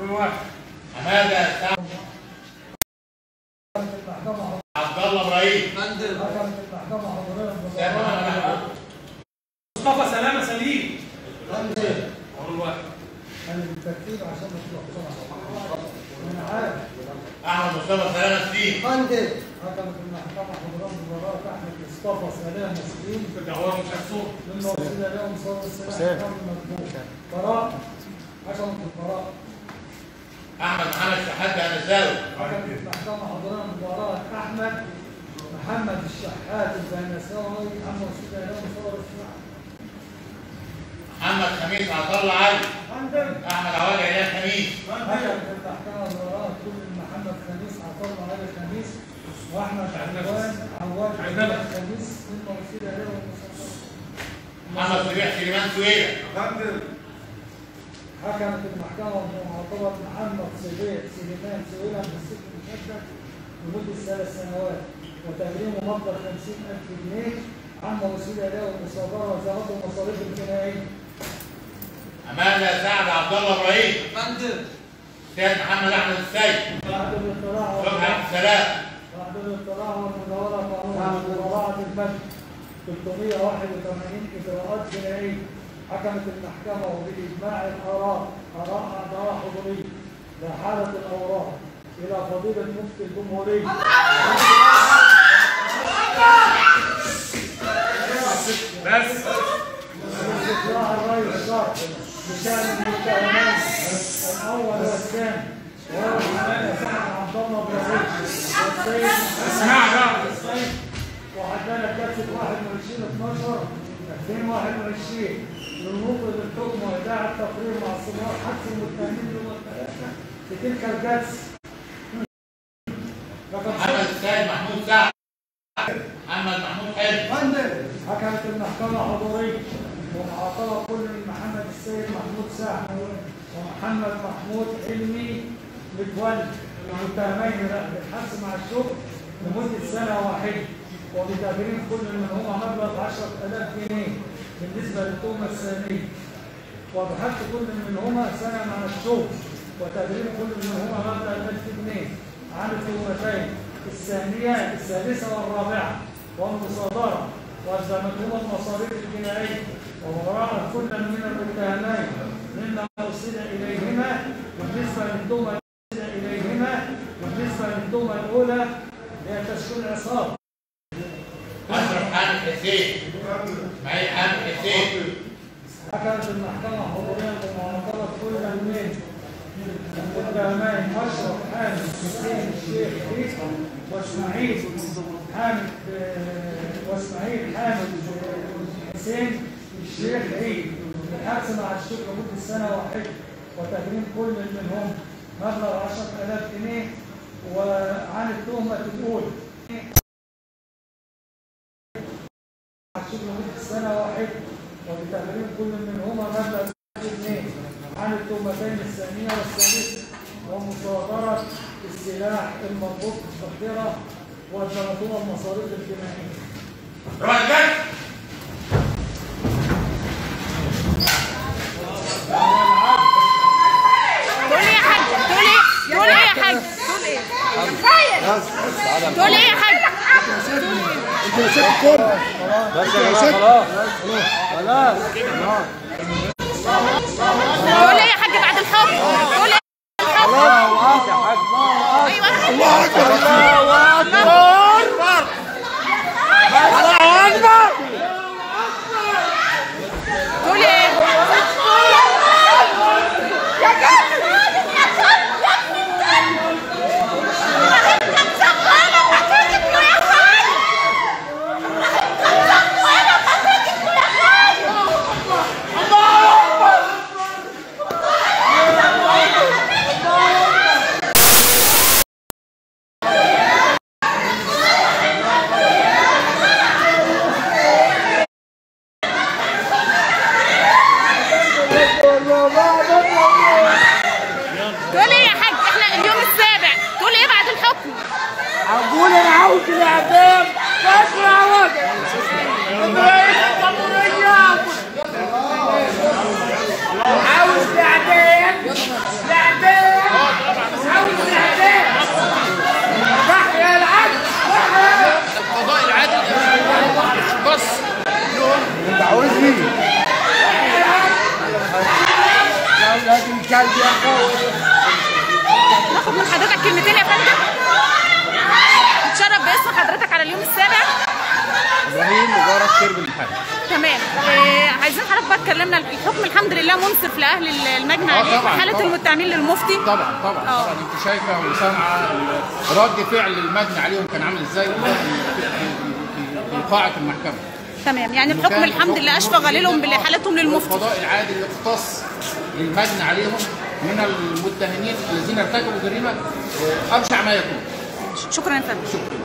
حماده عبد الله إبراهيم. مصطفى سلامة سليم. احمد مصطفى سلامة سليم. قندل حكم المحكمة حضران بمباراه أحمد مصطفى سلامة سليم. في الدعوة المشخصون مما وصل لهم صلى السلام قرار حكمت القرار أحمد محمد شحات المحكمة حضوريا ببراءة أحمد محمد الشحات البنساوي عن وسيلة له مصور السلاح محمد خميس عطا الله علي أحمد عوالي عيال خميس محمد خميس خميس واحمد عندنا. خميس. محمد سليمان سويلة حكمت المحكمة بمعتبر محمد صبيح سليمان سويلة بالسجن المشدد لمدة ثلاث سنوات وتغريمه مبلغ 50000 جنيه عما وسيلة له المصادرة وزارته المصاريف الجنائية. أمانة سعد عبد الله إبراهيم. فندم سيد محمد أحمد السيد. بعد الاطلاع صبحي عبد السلام بعد الاطلاع والمداولة قانون براءة الفن 381 إجراءات جنائية. حكمت المحكمة وبإجماع الآراء آراء أعضاء حضورية لحالة الأوراق. إلى فضيلة مفتي الجمهورية بس. استطلاع الرأي الشرعي بشأن المتهمين الأول والثاني. وهو الإمام سعد عبد الله إبراهيم والسيد اسمع وعندنا كاتب 21 12 2021 للنطق بالحكم وإذاعة التقرير مع استمرار حبس المتهمين دول الثلاثة في تلك الجلسة. محمد السيد محمود سعد. محمد محمود حلمي. فندم حكمت المحكمة حضورية. ومعاقبة كل من محمد السيد محمود سعد ومحمد محمود حلمي متولي. المتهمين بالحبس مع الشغل لمدة سنة واحدة. وبتغريم كل منهما مبلغ 10000 جنيه بالنسبة للتهمة الثانية وبحبس كل منهما سنة مع الشغل. وتغريم كل منهما مبلغ 1000 جنيه. عن التهمتين الثانية الثالثة والرابعة. والمصادرة والزمتهما المصاريف الجنائية. وبراءة كل من المتهمين مما أرسل إليهما. بالنسبة للتهمة إليهما. بالنسبة للتهمة الأولى. هي تشكيل عصابة حكمت المحكمة حضوريا بمعاقبة كل من المتهمين أشرف حامد حسين الشيخ عيسى وإسماعيل حامد وإسماعيل حامد حسين الشيخ عيد بالحبس مع الشيخ لمدة سنة واحدة وتغريم كل منهم مبلغ 10000 جنيه وعن التهمة الأولى الشغل لمدة سنة واحدة وبتغريم كل منهما مبلغ 1000 جنيه. عن التهمتين الثانية والثالثة ومصادرة السلاح المربوط بالذخيرة والزمتهما المصاريف الجنائية. روح الجد تقول إيه يا حاج؟ تقول إيه؟ تقول إيه يا حاج؟ تقول إيه تقول إيه يا حاج تقول إيه يا حاج بعد الحكم تقول إيه بعد الحكم أيوه الله اكبر الله اكبر تقول إيه حكمت كلب يا ناخد من حضرتك كلمتين يا فندم؟ اتشرف باسم حضرتك على اليوم السابع. إبراهيم مبارك كيرب المحل تمام. آه عايزين حضرتك بقى تكلمنا الحكم. الحمد لله منصف لأهل المجنى آه عليه طبعاً، حالة طبعاً. المتهمين للمفتي. طبعا طبعا آه. طبعا. انت شايفة وسامعة رد فعل المجني عليهم كان عامل إزاي؟ في- قاعة المحكمة. تمام. يعني الحكم الحمد لله اشفى غليلهم بحالتهم للمفتي. القضاء العادل اللي اختص للمجني عليهم من المتهمين الذين ارتكبوا جريمة آه، ابشع ما يكون. شكرا يا فندم. شكرا.